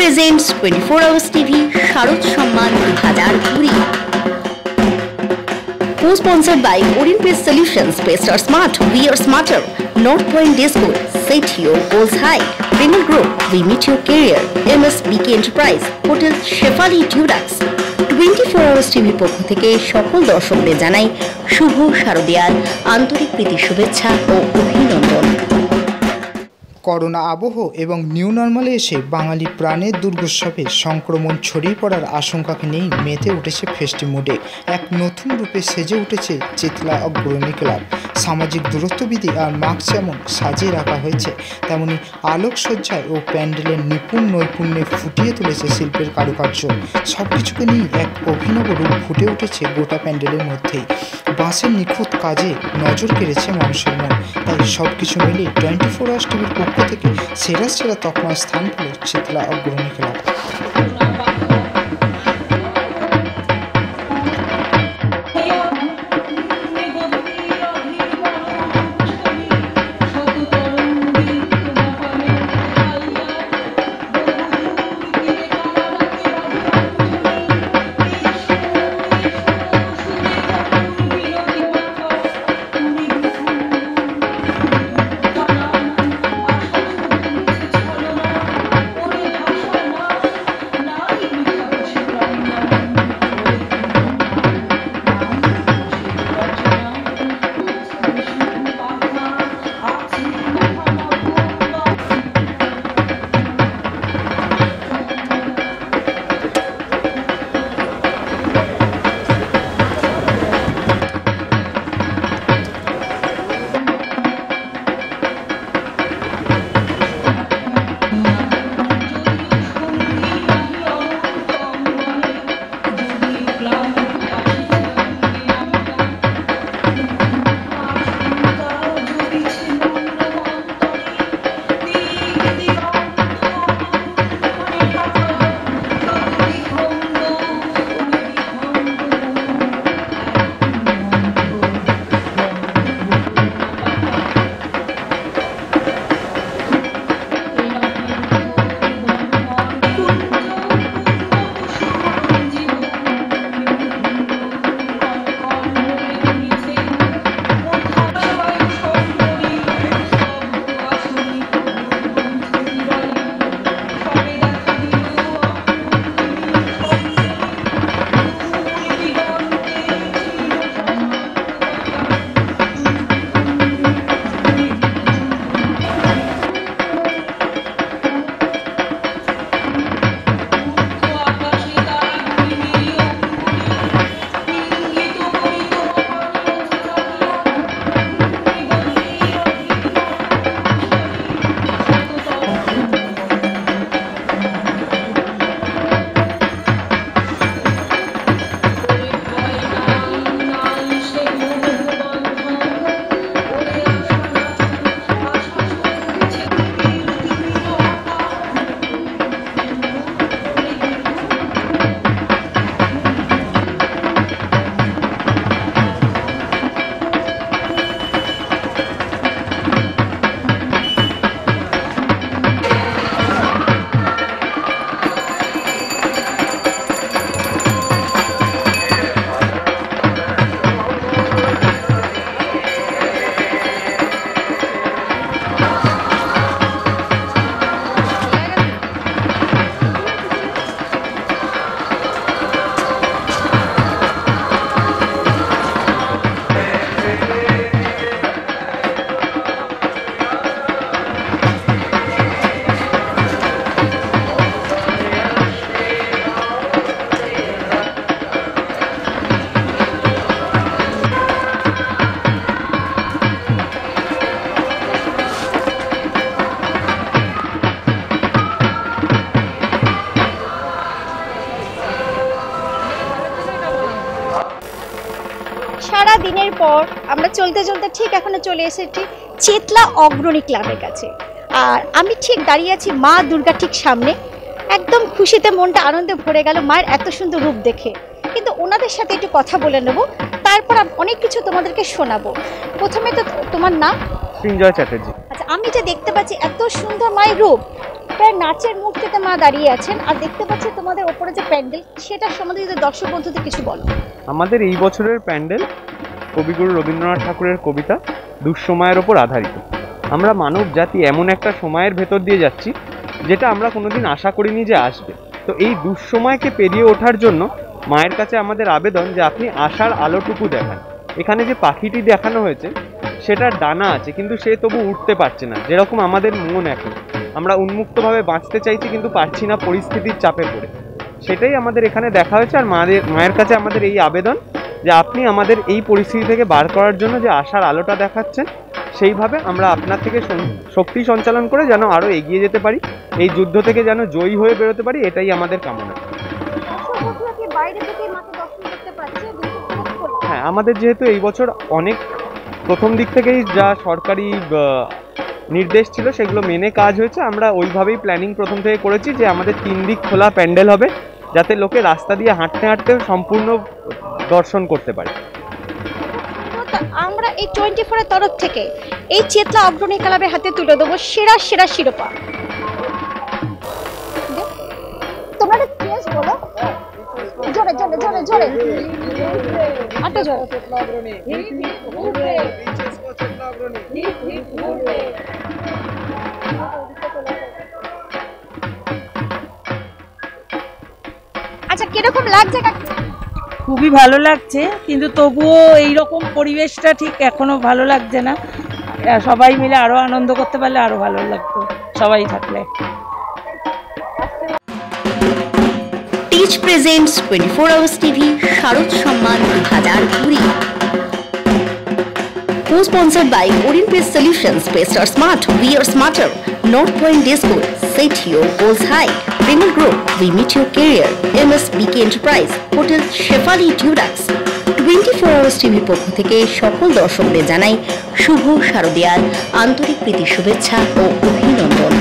Presents twenty four hours TV শারদ সম্মান দু হাজার কুড়ি co-sponsored by Orin pace solution best smart we are smarter north point disco set your goals high premier group we your career M S B K enterprise hotel Shefali টিউডাক্স twenty four hours টিভির পক্ষ থেকে সকল দর্শকদের জানাই শুভ শারদিয়ার আন্তরিক প্রীতি, শুভেচ্ছা ও অভিনন্দন। Corona আবহ এবং নিউ নর্মালে এসে বাঙালি প্রাণের দুর্গোৎসবে সংক্রমণ ছড়িয়ে পড়ার আশঙ্কাকে নেই মেতে উঠেছে ফেস্টি মোডে। এক নতুন রূপে সেজে উঠেছে চেতলা অগ্রণী ক্লাব। সামাজিক দূরত্ববিধি আর মাস্ক যেমন সাজিয়ে রাখা হয়েছে, তেমনি আলোকসজ্জায় ও প্যান্ডেলের নিপুণ নৈপুণ্যে ফুটিয়ে তুলেছে শিল্পের কারুকার্য। সব কিছুকে নিয়ে এক অভিনব রূপ ফুটে উঠেছে গোটা প্যান্ডেলের মধ্যেই। বাঁশের নিখুঁত কাজে নজর কেড়েছে মানুষের মন। তাই সব কিছু মিলিয়ে টোয়েন্টি ফোর আওয়ার্স টিভির পক্ষ থেকে সেরা সেরা তকমার স্থান পেল চিতলা অগ্রণী ক্লাব দিনের পর আমরা চলতে চলতে ঠিক এখনও চলে এসেছি চেতলা অগ্রণী ক্লাবের কাছে। আর আমি ঠিক দাঁড়িয়ে আছি মা দুর্গা ঠিক সামনে। একদম খুশিতে মনটা আনন্দে ভরে গেল মায়ের এত সুন্দর রূপ দেখে। কিন্তু ওনাদের সাথে একটু কথা বলে নেব তারপর অনেক কিছু তোমাদেরকে শোনাবো। প্রথমে তো তোমার নাম? সৃঞ্জয় চ্যাটার্জি। আচ্ছা আমি যে দেখতে পাচ্ছি এত সুন্দর মায়ের রূপ প্রায় নাচের মুহূর্তেতে মা দাঁড়িয়ে আছেন। আর দেখতে পাচ্ছি তোমাদের ওপরে যে প্যান্ডেল সেটা সম্বন্ধে যদি দর্শক বন্ধুদের কিছু বলো। আমাদের এই বছরের প্যান্ডেল কবিগুরু রবীন্দ্রনাথ ঠাকুরের কবিতা দুঃসময়ের ওপর আধারিত। আমরা মানব জাতি এমন একটা সময়ের ভেতর দিয়ে যাচ্ছি, যেটা আমরা কোনোদিন আশা করিনি যে আসবে। তো এই দুঃসময়কে পেরিয়ে ওঠার জন্য মায়ের কাছে আমাদের আবেদন যে আপনি আশার আলোটুকু দেখান। এখানে যে পাখিটি দেখানো হয়েছে, সেটার ডানা আছে, কিন্তু সে তবু উঠতে পারছে না, যেরকম আমাদের মন এখন। আমরা উন্মুক্তভাবে বাঁচতে চাইছি, কিন্তু পারছি না পরিস্থিতির চাপে পড়ে। সেটাই আমাদের এখানে দেখা হয়েছে, আর মায়ের মায়ের কাছে আমাদের এই আবেদন যে আপনি আমাদের এই পরিস্থিতি থেকে বার করার জন্য যে আশার আলোটা দেখাচ্ছেন, সেইভাবে আমরা আপনার থেকে শক্তি সঞ্চালন করে যেন আরও এগিয়ে যেতে পারি, এই যুদ্ধ থেকে যেন জয়ী হয়ে বেরোতে পারি, এটাই আমাদের কামনা। হ্যাঁ আমাদের যেহেতু এই বছর অনেক প্রথম দিক থেকেই যা সরকারি নির্দেশ ছিল, সেগুলো মেনে কাজ হয়েছে, আমরা ওইভাবেই প্ল্যানিং প্রথম থেকে করেছি যে আমাদের তিন দিক খোলা প্যান্ডেল হবে যাতে লোকে রাস্তা দিয়ে হাঁটতে হাঁটতে সম্পূর্ণ দর্শন করতে পারে। আমরা এই টোয়েন্টি ফোরের তরফ থেকে এই চেতলা অগ্রণী ক্লাবের হাতে তুলে দেবো সেরা সেরা শিরোপা। তোমরা একটা বলো। জোরে জোরে জোরে জোরে। আটটা জোরে। কীরকম লাগছে খুবই ভালো লাগছে কিন্তু তবুও এই রকম পরিবেশটা ঠিক এখনও ভালো লাগছে না সবাই মিলে আরও আনন্দ করতে পারলে আরও ভালো লাগতো সবাই থাকলে teach presents twenty four hours TV শারদ সম্মান দু হাজার কুড়ি Co-sponsored by Orient Pace Solutions, Pace are smart, we are smarter. North Point School, set your goals high. Bengal Group, we meet your career. MSBK Enterprise, Hotel Shefali Durax. Twenty four hours টিভির পক্ষ থেকে সকল দর্শকদের জানাই শুভ শারদীয়ার আন্তরিক প্রীতি শুভেচ্ছা ও অভিনন্দন